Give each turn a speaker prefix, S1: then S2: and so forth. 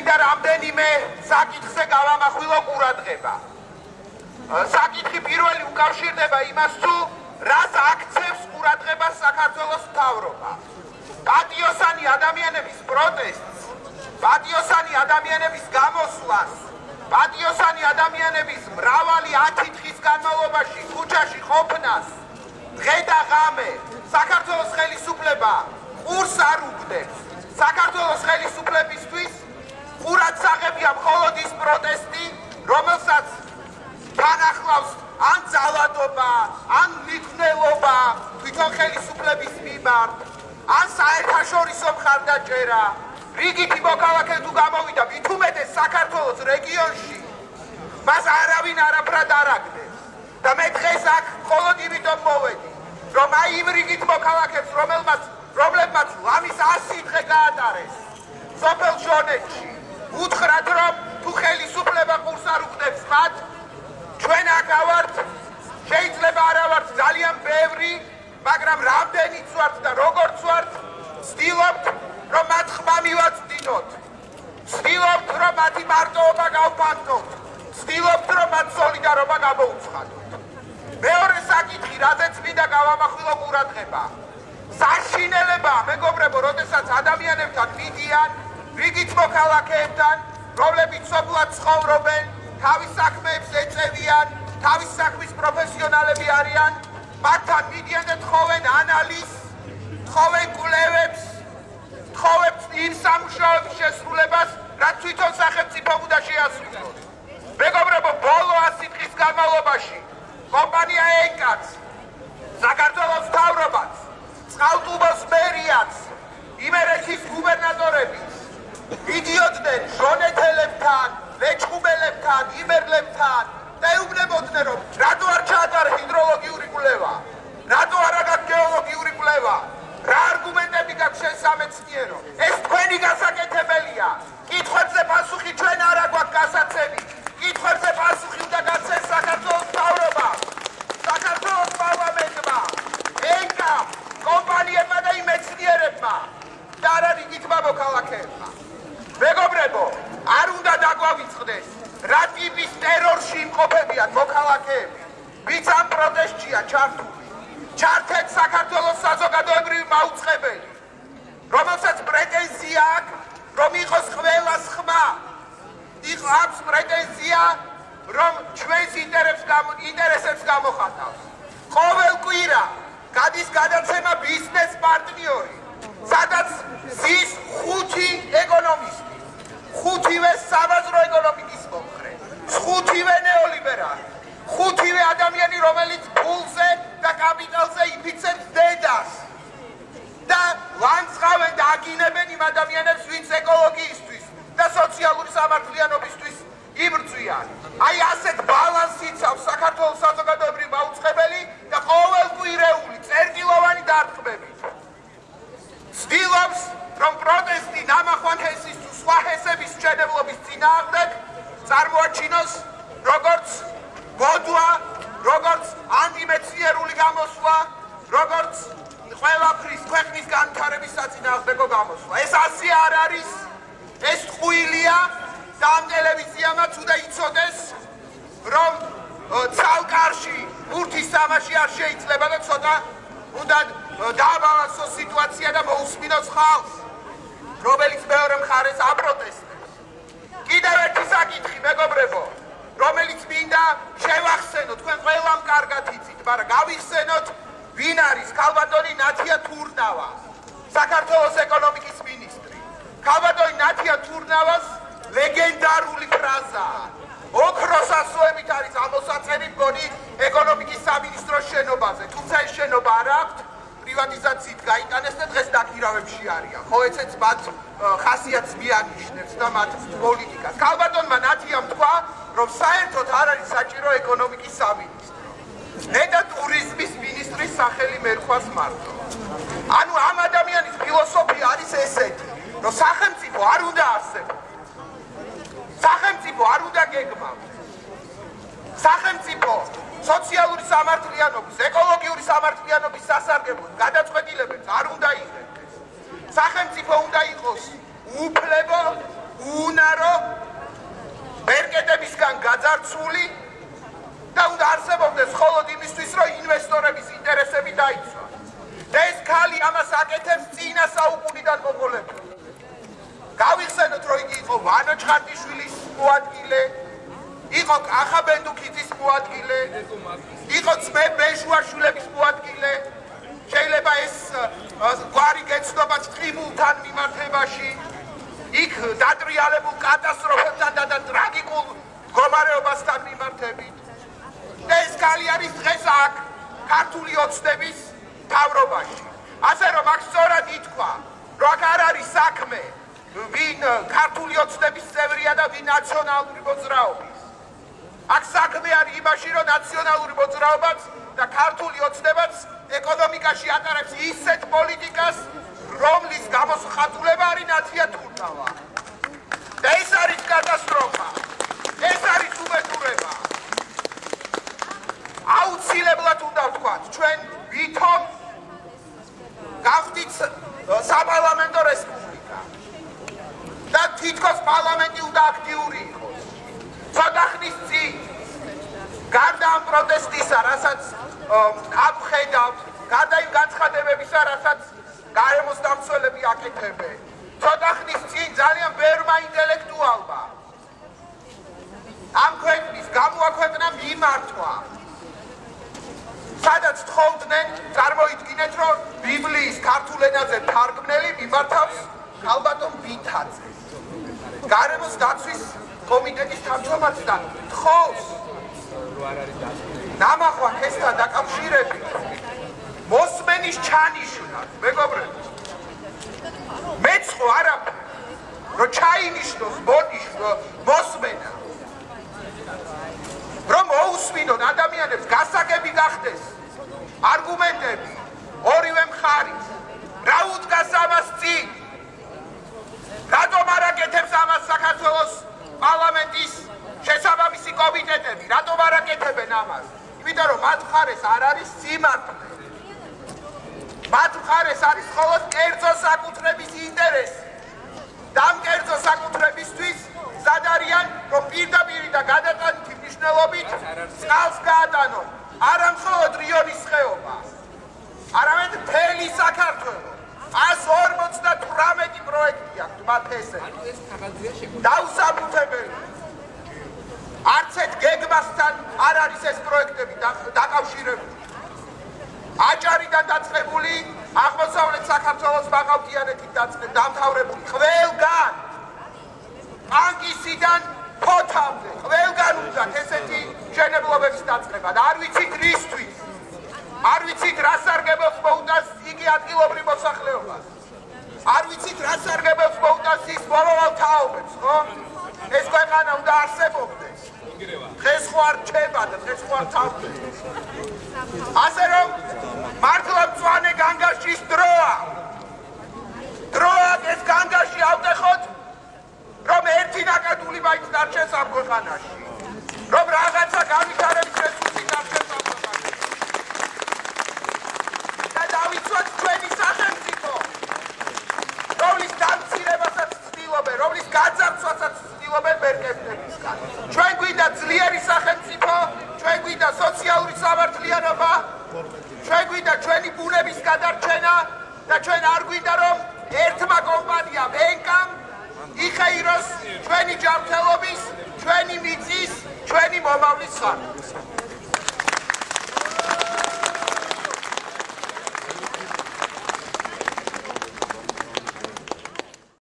S1: მინდა რამდენიმე საკითხზე გავამახვილო ყურადღება. საკითხი პირველი უკავშირდება იმას, თუ რას აქცევს ყურადღებას საქართველოს მთავრობა. პატიოსანი ადამიანების პროტესტს, პატიოსანი ადამიანების გამოსვლას, პატიოსანი ადამიანების მრავალი 10 დღის განმავლობაში ქუჩაში ყოფნას, დღე და ღამე საქართველოს ხელისუფლება ყურს არ უგდებს. საქართველოს ხელისუფლებისთვის ყურადსაღებია მხოლოდ ის პროტესტი, რომელსაც თან ახლავს ან ძალადობა, ან მიკვნელობა თვითონ ხელისუფლების მიმართ, ან საერთაშორისო მხარდაჭერა. რიგითი მოქალაქე თუ გამოვიდა უმეტეს საქართველოს რეგიონში, მას არავინ არაფრად არ აგდებს. და მე დღეს აქ მხოლოდ იმიტომ მოვედი, რომ აი იმ რიგით მოქალაქეებს, რომელმაც რომლებმაც ლამის 100 დღე გაატარეს სოფელ ჟონეთში, უთხრათ რომ თუ ხელისუფლება ყურს არ უყდებს მათ, ჩვენ აქ ავართ შეიძლება არა ვართ ძალიან ბევრი მაგრამ რამდენიც ვართ და როგორც ვართ ვცდილობთ რომ მათ ხმა მივაწვდინოთ. ვცდილობთ რომ მათი მარტოობა გავფანტოთ. ვცდილობთ რომ მათ სოლიდარობა გამოუცხადოთ. მეორე საკითხი რაზეც მინდა გავამახვილო ყურადღება. საშინელება მეგობრებო როდესაც ადამიანებთან მიდიან რიგით მოქალაქეებთან რომლებიც სოფლად ცხოვრობენ თავის საქმეებს ეწევიან, თავის საქმის პროფესიონალები არიან, მათთან მიდიან და თხოვენ ანალიზს, თხოვენ კვლევებს, თხოვენ იმ სამუშაოების შესრულებას, რაც თვითონ სახელმწიფო უნდა შეასრულოს. მეგობრებო, ბოლო 100 დღის განმავლობაში კომპანია ეკაც საქართველოს თავრობაც, წყალტუბოს მერიაც, იმერეთის გუბერნატორები იდიოტდნენ ჟონეთელებთან, ლეჩხუბელებთან, იმერლებთან და ეუბნებოდნენ რომ რატო არ ჩაატარა ჰიდროლოგიური კვლევა? რატო არ აგაკ გეოლოგიური კვლევა? რა არგუმენტები გაქვს შენ სამეცნიერო? ეს თქვენი გასაკეთებელია. კითხვებზე პასუხი ჩვენ არ აგვაქვს გასაცემი. კითხვებზე პასუხი უნდა გაცეს საქართველოს მთავრობა. საქართველოს პარლამენტმა. ენკა კომპანიებმა და იმ მეცნიერებმა. და რა რიგითმა მოქალაქეებმა. მეგობრებო, არ უნდა დაგვავიწყდეს რა ტიპის ტერორში იმყოფებიან მოქალაქეები, ვინც ამ პროტესტშია ჩართული. ჩართეთ საქართველოს საზოგადოებრივი მაუწყებელი, რომელსაც პრეტენზია აქვს, რომ იყოს ყველას ხმა. იქ აქვს პრეტენზია, რომ ჩვენს ინტერესებს ინტერესებს გამოხატავს. ყოველ კვირა გადის გადაცემა ბიზნეს პარტნიორი, სადაც ზის ხუთი ეკონომისტი ხუთივე საბაზრო ეკონომიკის მომხრე, ხუთივე ნეოლიბერალი, ხუთივე ადამიანი, რომელიც ფულზე და კაპიტალზე იფიცებს დედას. და ლანძღავენ და აგინებენ იმ ადამიანებს, ვინც ეკოლოგიისთვის და სოციალური სამართლიანობისთვის იბრძვიან. აი ასეთ ბალანსით აქვს საქართველოს საზოგადოებრივი მაუწყებელი და ყოველკვირეული წერტილოვანი დარტყმები. ცდილობს რომ პროტესტი ნამახვან ჰესის თუ სხვა ჰესების მშენებლობის წინააღმდეგ წარმოაჩინოს როგორც ბოდვა, როგორც ანტიმეცნიერული გამოსვლა, როგორც ყველაფრის ქვეყნის განვითარების საწინააღმდეგო გამოსვლა. ეს ასე არ არის. ეს ყუილია და ამ ტელევიზიამაც უნდა იცოდეს, რომ ცალკარში ბურთის თამაში არ შეიძლება და ცოტა უნდა დააბალანსოს სიტუაცია და მოусმინოს ხალხს. რომელიც მეორე მხარეს აპროტესტებს. კიდევ ერთი საკითხი, მეგობრებო, რომელიც მინდა შევახსენო, თქვენ ყველამ კარგად იცით, მაგრამ გავიხსენოთ, ვინ არის კალბატონი ნათია თურნავა, საქართველოს ეკონომიკის მინისტრი. კალბატონი ნათია თურნავას ლეგენდარული ფრაზაა. ოქროსასოებით არის ამოსაწერი მგონი ეკონომიკის სამინისტროს შენობაზე, თუმცა ეს შენობა არ აქვს პრივატიზაციით გაიტანეს და დღეს დაქირავებში არიან. ხო ეცეც მათ ხასიათს მიანიშნებს და მათ პოლიტიკას. საერთოდ არ არის საჭირო ეკონომიკის სამინისტრო. მე და ტურიზმის მინისტრის სახელი მერქვას მარტო. ანუ ამ ადამიანის ფილოსოფია არის ესეთი, რომ სახელმწიფო არ უნდა არსებობდეს. სახელმწიფო არ უნდა გეგმავდეს. სახელმწიფო სოციალური სამართლიანობის, ეკოლოგიური სამართლიანობის სასარგებლოდ გადაწყვეტილებებს არ უნდა იღებდეს. სახელმწიფო უნდა იყოს უფლებო, უნარო ჩართული და უნდა არსებობდეს მხოლოდ იმისთვის, რომ ინვესტორების ინტერესები დაიცვა. და ეს ქალი ამას აკეთებს წინა საუკუნიდან მოყოლებული. გავიხსენოთ, რომ იგი იყო ვანო ჩხარტიშვილის მოადგილე, იყო ახაბენდუკიძის მოადგილე, იყო ძმე ბეშუაშვილების მოადგილე. შეიძლება ეს გვარი გეცნობა წრიმულთან მიმართებაში. იქ დატრიალებულ კატასტროფებთან და ტრაგიკულ მდგომარეობასთან მიმართებით. და ეს ქალი არის დღეს აქ ქართული ოცნების თავრობაში. ასე რომ აქ სწორად ითქვა, რომ აქ არ არის საქმე ვინ ქართული ოცნების წევრია და ვინ ნაციონალური მოძრაობის. აქ საქმე არის იმაში, რომ ნაციონალური მოძრაობაც და ქართული ოცნებაც ეკონომიკაში ატარებს ისეთ პოლიტიკას, რომლის გამოსხატულება არის ნაცია თურთავა. და ეს არის კატასტროფა. ეს არის უბედურება. აუცილებლად უნდა ვთქვათ, ჩვენ ვითომ გავხდით საპარლამენტო რესპუბლიკა. და თითქოს პარლამენტი უნდა აქტიური იყოს. ცოტა ხნის წინ გარდა ამ პროტესტისა, რასაც აფხედავთ, გარდა იმ განცხადებებისა, რასაც გარემოს დამცველები აკეთებენ, ცოტა ხნის წინ ძალიან ბევრმა ინტელექტუალმა. ამ ქვეყნის გამოაქვეყნა მიმართვა სადაც თხოვდნენ წარმოიდგინეთ რომ ბიბლიის ქართულ ენაზე თარგმნელი მიმართავს ალბათონ ვითაძე გარემოს დაცვის კომიტეტის თავმჯდომარესთან თხოვს. ნამახვან ესთან დაკავშირებით მოსმენის ჩანიშნა მეგობრებო. მეცხო არაფერი რომ ჩაინიშნოს მონიშნო მოსმენა. რომ მოусმინონ ადამიანებს გასაგები გახდეს არგუმენტები ორივე მხარის რა უდგას ამას წინ? რატომ არ აკეთებს ამას საქართველოს პარლამენტის შესაბამისი კომიტეტები? რატომ არ აკეთებენ ამას? იმიტომ რომ მათ მხარეს არ არის სიმართლე მათ მხარეს არის მხოლოდ კერძო საკუთრების ინტერესი. და ამ კერძო საკუთრებისთვის სადარიან რომ პირდაპირ და გადატანითი მნიშვნელობით წყალს გაატანონ არა მხოლოდ რიონის ხეობა არამედ მთელი საქართველო. 158 პროექტი აქვს მათ ესე. დაუსაბუთებელი. არც ერთ გეგმასთან არ არის ეს პროექტები დაკავშირებული აჭარიდან დაწყებული აღმოსავლეთ საქართველოს დაწყებული დამთავრებული ყველგან. პანკისიდან ფოთამდე. ყველგან უნდათ ესეთი შენებლობების დაწყება და არ ვიცით რისთვის. არ ვიცით რა სარგებელს მოუტანს იგი ადგილობრივ მოსახლეობას. არ ვიცით რა სარგებელს მოუტანს ის ბოლოვალ თაობებს ხო? ეს ქვეყანა უნდა არსებობდეს. დღეს ხო არ რჩება და დღეს ხო არ თავდება ასე რომ მართლა მწვანე განგაშის დროა დროა ეს განგაში ავტეხოთ რომ ერთი ნაკადული მაინც დარჩეს ამ ქვეყანაში. რომ რაღაცა განვითარების რესურსი დარჩეს ამ ქვეყანაში. და დავიცვათ ჩვენი სახელმწიფო. რომლის დამცირებასაც ცდილობენ, რომლის გაძარცვასაც ცდილობენ მერკეფტებისგან. ჩვენ გვინდა ძლიერი სახელმწიფო, ჩვენ გვინდა სოციალური სამართლიანობა, ჩვენ გვინდა ჩვენი ბუნების გადარჩენა და ჩვენ არ გვინდა რომ ერთმა კომპანიამ ენკამ იხაიროს ჩვენი ჯანმრთელობის, ჩვენი მიწის, ჩვენი მომავლის ხარჯს.